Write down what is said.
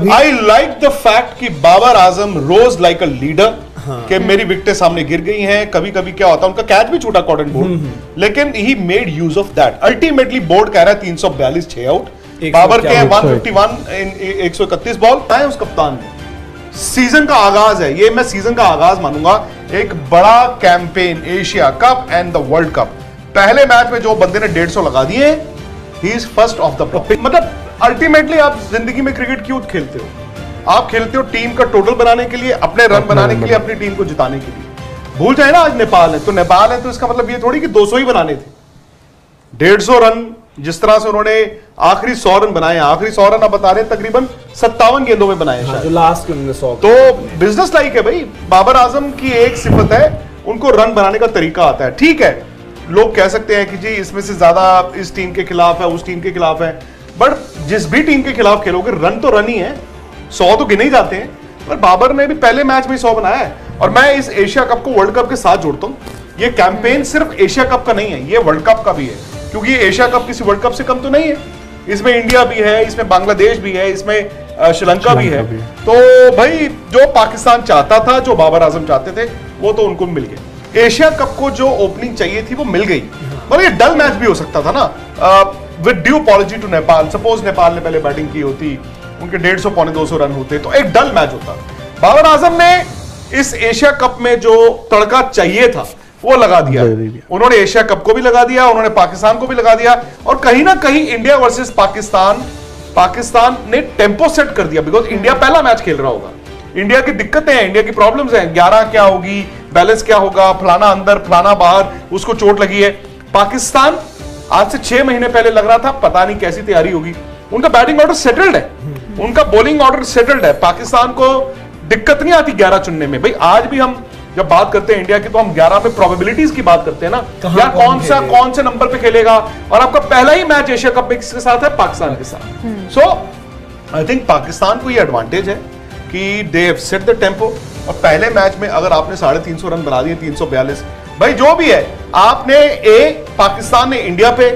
I like the fact कि Babar Azam rose like a leader कि मेरी विकटें सामने गिर गई हैं कभी कभी क्या होता है उनका कैच भी छूटा कॉटन बोर्ड लेकिन he made use of that ultimately board कह रहा है तीन सौ बयालीस छह आउट बाबर के क्या? 151 इन एक सौ इकतीस बॉल है उस कप्तान ने सीज़न का आगाज़ है। ये मैं सीज़न का आगाज़ मानूँगा। एक बड़ा campaign Asia cup and the world cup पहले मैच में जो बंदे ने डेढ़ सौ लगा दिए he is first of the मतलब अल्टीमेटली आप ज़िंदगी में क्रिकेट क्यों खेलते हो? आप खेलते हो टीम का टोटल बनाने के लिए अपने रन बनाने के लिए अपनी टीम को जिताने के लिए। भूल जाए ना आज नेपाल है तो नेपाल है तो इसका मतलब ये थोड़ी कि 200 ही बनाने थे। डेढ़ सौ रन जिस तरह से उन्होंने आखिरी सौ रन बनाए आखिरी सौ रन आप बता रहे हैं तकरीबन सत्तावन गेंदों में बनाए हाँ, जो लास्ट उन्होंने सौ तो बिज़नेस लाइक है भाई बाबर आज़म की एक सिफत है उनको रन बनाने का तरीका आता है। ठीक है लोग कह सकते हैं कि जी इसमें से ज़्यादा इस टीम के खिलाफ है उस टीम के खिलाफ है। बट जिस भी टीम के खिलाफ खेलोगे रन तो रन ही है। सौ तो गिने ही जाते हैं। पर बाबर ने भी पहले मैच में सौ बनाया है। और मैं इस एशिया कप को वर्ल्ड कप के साथ जोड़ता हूँ। ये कैंपेन सिर्फ़ एशिया कप का नहीं है ये वर्ल्ड कप का भी है। क्योंकि ये एशिया कप किसी वर्ल्ड कप से कम तो नहीं है। इसमें इंडिया भी है इसमें बांग्लादेश भी है इसमें श्रीलंका भी है। भी। तो भाई जो पाकिस्तान चाहता था जो बाबर आज़म चाहते थे वो तो उनको मिल गया एशिया कप को जो ओपनिंग चाहिए थी वो मिल गई। मतलब ये डल मैच भी हो सकता था ना। With due policy to Nepal suppose Nepal ने पहले बैटिंग की होती उनके डेढ़ सौ पौने दो सौ रन होते तो एक डल मैच होता। बाबर आज़म ने इस एशिया कप में जो तड़का चाहिए था वो लगा दिया। दिया। उन्होंने एशिया कप को भी लगा दिया उन्होंने पाकिस्तान को भी लगा दिया और कहीं ना कहीं इंडिया वर्सेस पाकिस्तान पाकिस्तान ने टेंपो सेट कर दिया बिकॉज़ इंडिया पहला मैच खेल रहा होगा। इंडिया की दिक्कतें हैं इंडिया की प्रॉब्लम्स हैं ग्यारह क्या होगी बैलेंस क्या होगा? फलाना अंदर फलाना बाहर उसको चोट लगी है। पाकिस्तान आज से छह महीने पहले लग रहा था पता नहीं कैसी तैयारी होगी। उनका बैटिंग ऑर्डर सेटल्ड है। उनका बॉलिंग ऑर्डर सेटल्ड है। पाकिस्तान को दिक्कत नहीं आती ग्यारह चुनने में। भाई आज भी हम जब बात करते हैं इंडिया की तो हम 11 पे प्रोबेबिलिटीज की बात करते हैं ना। यार कौन कौन सा कौन से नंबर पे खेलेगा? और आपका पहला ही मैच एशिया कप में किसके साथ है? पाकिस्तान के साथ। सो आई थिंक पाकिस्तान को ये एडवांटेज है कि they have set the tempo और पहले मैच में अगर आपने साढ़े तीन सौ रन बना दिए, तीन सौ बयालीस। भाई, जो भी है, आपने ए, पाकिस्तान ने इंडिया पे